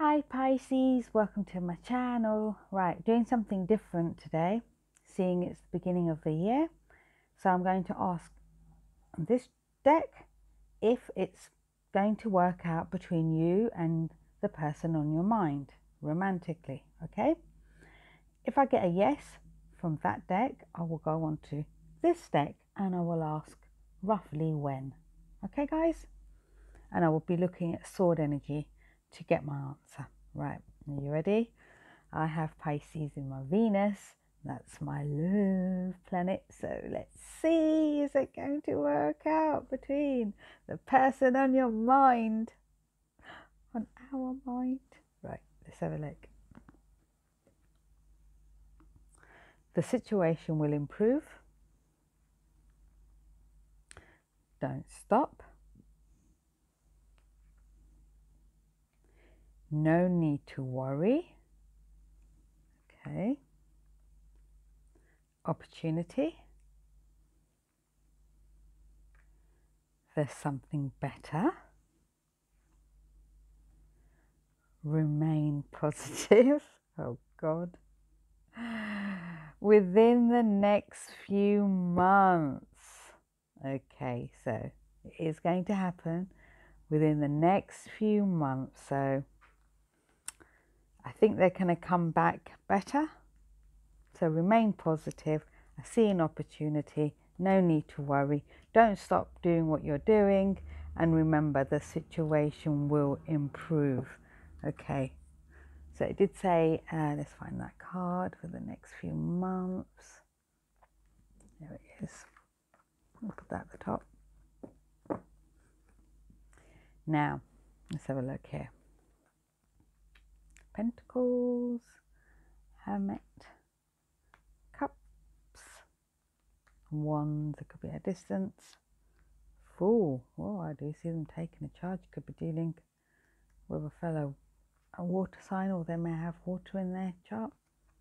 Hi Pisces, welcome to my channel. Right, doing something different today, seeing it's the beginning of the year. So I'm going to ask this deck if it's going to work out between you and the person on your mind romantically, okay? If I get a yes from that deck, I will go on to this deck and I will ask roughly when. Okay, guys? And I will be looking at sword energy to get my answer. Right, are you ready? I have Pisces in my Venus. That's my love planet. So let's see, is it going to work out between the person on your mind? On our mind? Right, let's have a look. The situation will improve. Don't stop. No need to worry. Okay. Opportunity. There's something better. Remain positive. Oh God. Within the next few months. Okay, so it is going to happen within the next few months. So I think they're going to come back better. So remain positive. I see an opportunity. No need to worry. Don't stop doing what you're doing. And remember, the situation will improve. Okay. So it did say, uh, let's find that card for the next few months. There it is. I'll put that at the top. Now, let's have a look here. Pentacles, Hermit, Cups, Wands, it could be a distance, Fool. Oh, I do see them taking a charge. Could be dealing with a fellow, a water sign, or they may have water in their chart.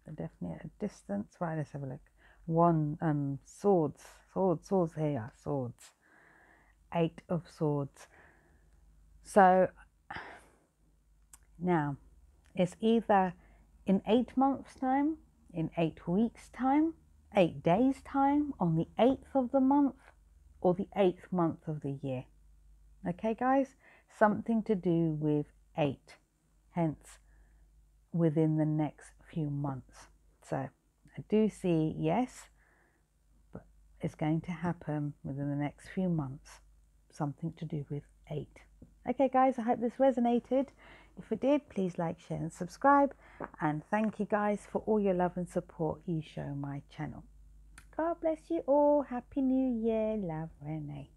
They're definitely at a distance. Right, let's have a look. One, um, swords, swords, swords here, are swords. Eight of swords. So now is either in eight months' time, in eight weeks' time, eight days' time, on the eighth of the month, or the eighth month of the year. Okay, guys? Something to do with eight, hence within the next few months. So I do see yes, but it's going to happen within the next few months. Something to do with eight. Okay, guys, I hope this resonated. If it did, please like, share, and subscribe. And thank you guys for all your love and support you show my channel. God bless you all. Happy New Year. Love, Renae.